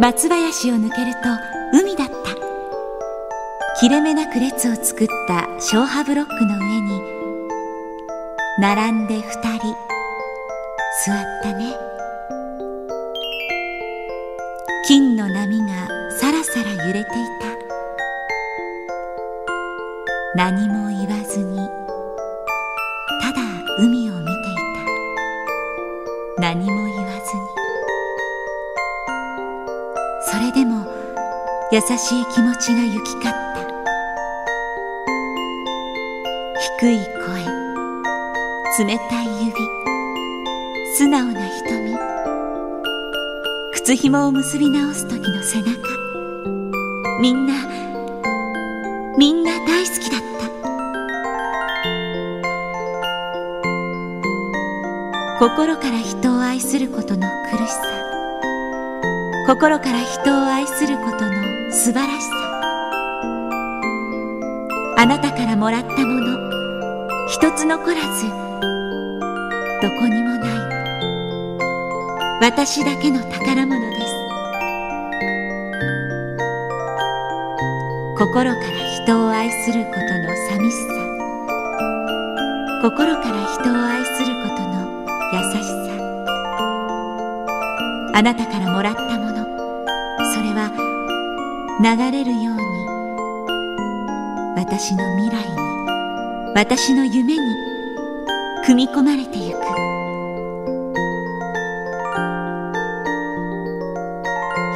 松林を抜けると海だった。切れ目なく列を作った消波ブロックの上に並んで二人座ったね。金の波がさらさら揺れていた。何も言わずにただ海を見ていた。何も言わずに。それでも優しい気持ちが行き交った。低い声冷たい指素直な瞳。靴紐を結び直す時の背中。みんなみんな大好きだった。心から人を愛することの苦しさ。心から人を愛することの素晴らしさ。あなたからもらったもの一つ残らずどこにもない私だけの宝物です。心から人を愛することの寂しさ。心から人を愛することの優しさ。あなたからもらったもの。流れるように私の未来に私の夢に組み込まれてゆく。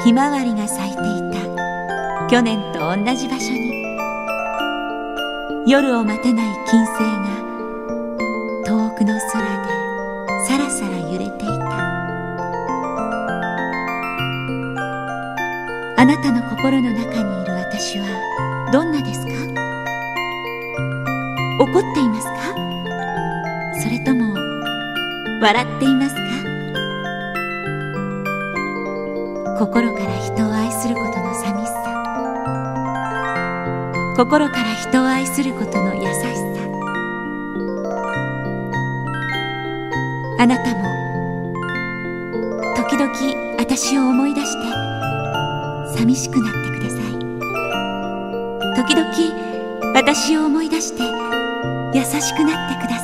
ひまわりが咲いていた。去年と同じ場所に。夜を待てない金星が。あなたの心の中にいる私はどんなですか？怒っていますか？それとも笑っていますか？心から人を愛することの寂しさ。心から人を愛することの優しさ。あなたも時々私を思い出して寂しくなってください。時々私を思い出して優しくなってください。